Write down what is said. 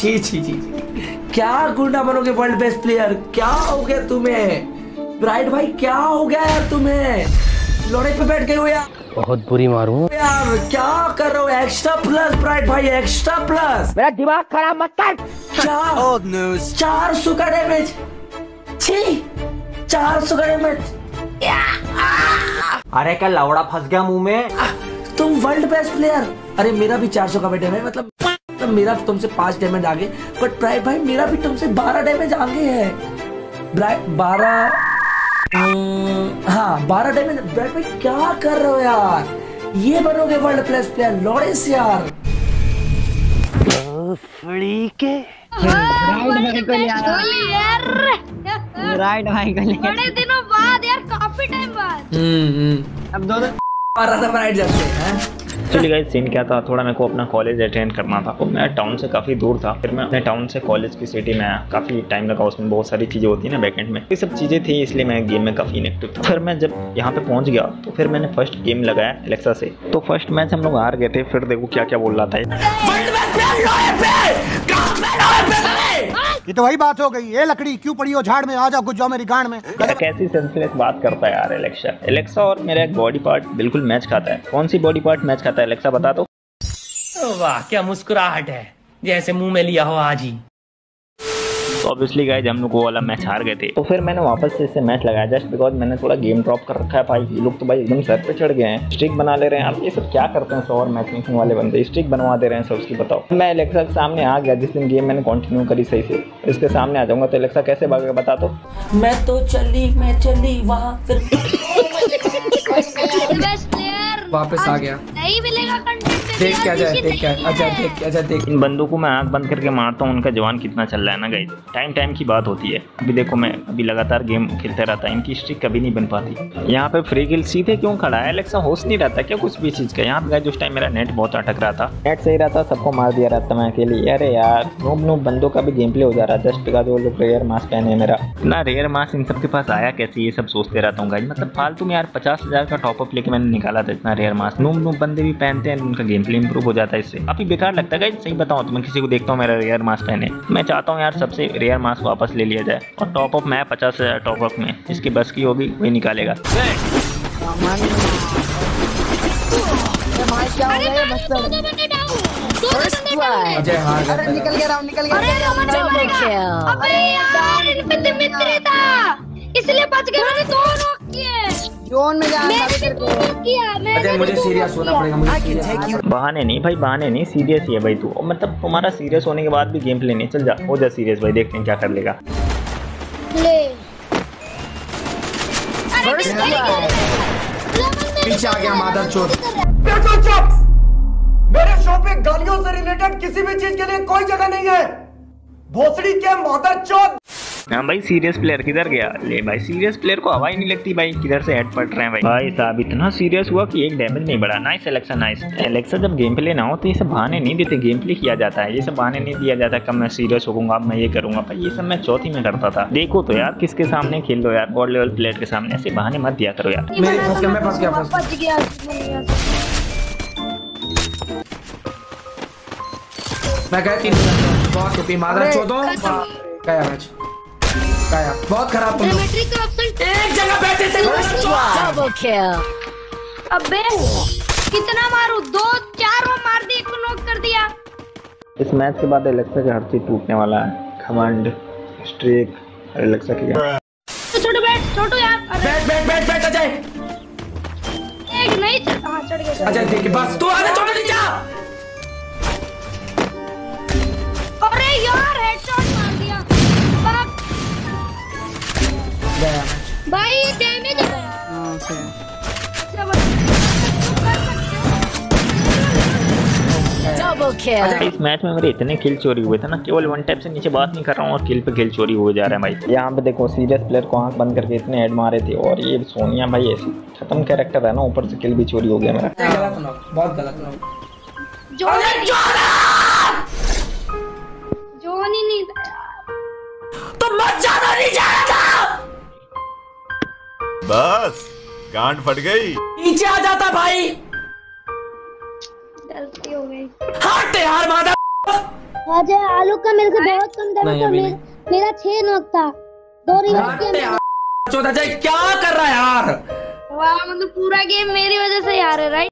छी छी छी छी। क्या गुंडा बनोगे वर्ल्ड बेस्ट प्लेयर क्या हो गया तुम्हें? ब्राइट भाई क्या हो गया यार तुम्हें? लोड़े पे बैठ गए हो यार। बहुत बुरी मारूं। यार क्या कर रहे हो? एक्स्ट्रा प्लस ब्राइट भाई एक्स्ट्रा प्लस मेरा दिमाग खराब मत कर। क्या चार सौ का डैमेज छी चार सौ का डैमेज अरे क्या लौड़ा फंस गया मुँह में। तुम वर्ल्ड बेस्ट प्लेयर अरे मेरा भी 400 का भी डैमेज मतलब मतलब मेरा तुमसे पाँच डैमेज आगे बट ब्राइट भाई मेरा भी तुमसे बारह डैमेज आगे है। ब्राइट बारह हम्म, हाँ बारह डैमेज ब्राइट भाई क्या कर रहे हो यार? ये बनोगे वर्ल्ड प्लेस प्लेयर लॉरेंस यार। राइट भाई को लेकर बड़े दिनों बाद यार काफ़ी टाइम बाद। अब दो दो मार रहा था ब्राइट जब से हैं? एक्चुअली गाइस सीन क्या था? थोड़ा मेरे को अपना कॉलेज अटेंड करना था। तो मैं टाउन से काफ़ी दूर था। फिर मैं अपने टाउन से कॉलेज की सिटी में आया। काफ़ी टाइम लगा उसमें। बहुत सारी चीज़ें होती है ना बैकेंड में। ये सब चीज़ें थी, इसलिए मैं गेम में काफ़ी इनेक्टिव था। फिर मैं जब यहाँ पे पहुँच गया तो फिर मैंने फ़र्स्ट गेम लगाया एलेक्सा से। तो फ़र्स्ट मैच हम लोग हार गए थे। फिर देखो क्या क्या बोल रहा था तो वही बात हो गई। ये लकड़ी क्यों पड़ी हो झाड़ में? आ जाओ कुछ जाओ मेरी गांड में। यार कैसी सेंसलेस बात करता है यार एलेक्सा एलेक्सा और मेरा एक बॉडी पार्ट बिल्कुल मैच खाता है। कौन सी बॉडी पार्ट मैच खाता है? एलेक्सा बता दो वाह क्या मुस्कुराहट है। जैसे मुँह में लिया हो आज ही। तो ऑब्वियसली गाइज़ हम लोग वो वाला मैच हार गए थे। तो फिर मैंने वापस से इससे मैच लगाया जस्ट बिकॉज़ मैंने थोड़ा गेम ड्रॉप कर रखा है भाई। ये लोग तो भाई एकदम सर पे चढ़ गए हैं। स्ट्रिक बना ले रहे हैं। आप ये सब क्या करते हैं? सौ और मैच मेकिंग वाले बंदे। स्ट्रिक बनवा दे रहे हैं सब उसकी बताओ। मैं एलेक्सा के सामने आ गया। जिस दिन गेम मैंने कंटिन्यू करी सही से इसके सामने आ जाऊँगा। तो एलेक्सा कैसे भागेगा बता दो। मैं तो चली मैं चली वहाँ फिर वापस आ गया। नहीं मिलेगा देख क्या जाए देख क्या अच्छा देख अच्छा देख। इन बंदों को मैं आँख बंद करके मारता हूँ उनका जवान कितना चल रहा है ना गाइज़ टाइम टाइम की बात होती है। अभी देखो मैं अभी लगातार गेम खेलते रहता है इनकी स्ट्रिक कभी नहीं बन पाती। यहाँ पे फ्री गिल सीधे क्यों खड़ा है? एलेक्सा होश नहीं रहता क्या कुछ भी चीज़ का? यहाँ पे उस टाइम मेरा नेट बहुत अटक रहा था। नेट सही रहता सबको मार दिया रहता मैं अकेले। अरे यार नूब नूब बंदों का भी गेम प्ले हो जा रहा है। जस्ट बिकॉज़ वो लोग रेयर मास्क पहने हैं मेरा। इतना रेयर मास्क इन सबके पास आया कैसे? ये सब सोचते रहता हूँ गाइज़ मतलब फालतू में यार पचास हज़ार का टॉपअप लेके मैंने निकाला था इतना रेयर मास्क नूब नूब बंदे भी पहनते हैं उनका गेम प्ले इंप्रूव हो जाता है इससे। काफ़ी बेकार लगता है। सही बताऊँ तो मैं किसी को देखता हूँ मेरा रेयर मास्क पहने। मैं चाहता हूँ यार सबसे रेयर मास वापस ले लिया जाए। और टॉपअप मैं पचास हज़ार टॉपअप में। इसकी बस की होगी वही निकालेगा। भाई क्या हो। अरे गया निकल गया राउंड निकल गया। अरे रमन डाउन अबे यार इन पे दिमित्री था। इसलिए बच गए मैंने दो रोक किए। जोन में जा मैंने भी दो रोक किया मैंने मुझे सीरियस होना पड़ेगा मुझे बहाने नहीं भाई बहाने नहीं सीरियस ही है भाई तू। मतलब तुम्हारा सीरियस होने के बाद भी गेम प्ले नहीं चल जा हो जा सीरियस भाई देखते हैं क्या कर लेगा। पीछे आ गया मादर चोर। चुप? मेरे शो पे गालियों से रिलेटेड किसी भी चीज़ के लिए कोई जगह नहीं है। भोसड़ी के मादर चौथ हाँ भाई सीरियस प्लेयर किधर गया? ले भाई सीरियस प्लेयर को हवा ही नहीं लगती भाई। किधर से हेड पट रहे हैं भाई? भाई साहब इतना सीरियस हुआ कि एक डैमेज नहीं बढ़ा। नाइस एलेक्सा नाइस एलेक्सा जब गेम प्ले ना हो तो ये सब बहाने नहीं देते। गेम प्ले किया जाता है। ये सब बहाने नहीं दिया जाता कब मैं सीरियस होऊँगा अब मैं ये करूँगा। भाई ये सब मैं चौथी में करता था। देखो तो यार किसके सामने खेल लो यार? गॉड लेवल प्लेयर के सामने। ऐसे बहाने मत दिया करो यार। मेरे फंस गया मैं फंस गया फंस गया। मैं गया तीन बहुत टूपी मादर चोदो गया मैच। गया बहुत खराब तुम एक जगह बैठे थे चोद। अबे कितना मारू? दो चार वो मार दिए एक को नॉक कर दिया। इस मैच के बाद एलेक्सा का हर चीज़ टूटने वाला है। खमंड स्ट्रीक एलेक्सा की तो छोटू बैठ छोटू यार। बैठ बैठ बैठ बैठ अजय। एक नहीं चढ़ हाँ चढ़ गया अजय देख बस तू आने छोड़ नीचे गया भाई डैमेज है। हाँ, सही। ज़बरदस्त कर सकते इस मैच में मेरे इतने किल चोरी हुए थे ना केवल वन टैप से नीचे बात नहीं कर रहा हूँ और किल पे किल चोरी हुए जा रहा है भाई। यहाँ पे देखो सीरियस प्लेयर को आँख बंद करके इतने हेड मारे थे और ये सोनिया भाई ऐसी खत्म कैरेक्टर है ना ऊपर से किल भी चोरी हो गया मेरा। गलत नॉक बहुत गलत नॉक जोन नहीं। तुम मत जाना नहीं जाना बस गांड फट गई। नीचे आ जाता भाई। गलती हो गई। हट यार मादा अजय आलू का मेरे से बहुत कम दर्द था मेरा, मेरा छह नोक था। दो रिवर्स क्या कर रहा है यार? वाह मतलब पूरा गेम मेरी वजह से यार है राइट